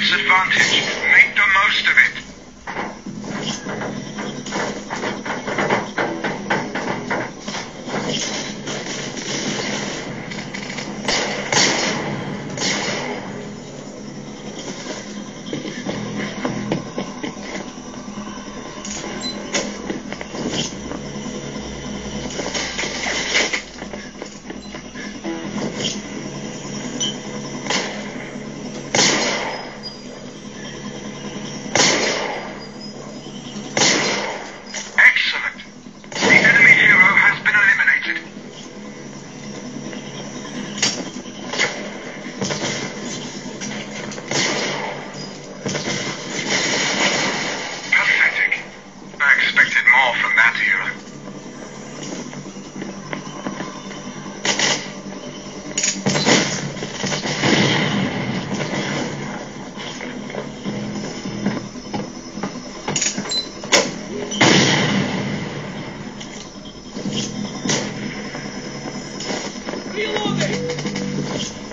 this advantage. Make the most of it. call from that here. Reloading!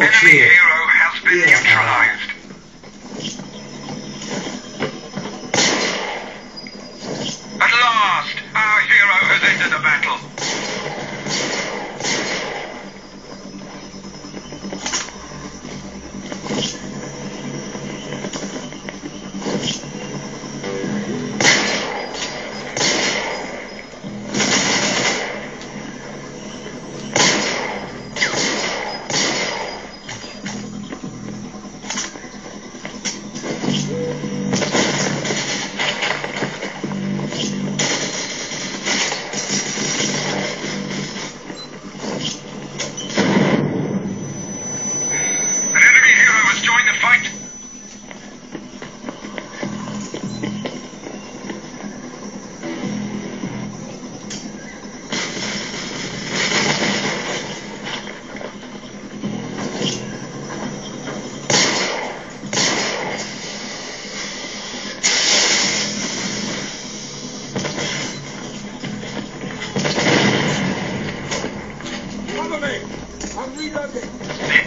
Oh, enemy shit. hero has been yeah. neutralized. Ah,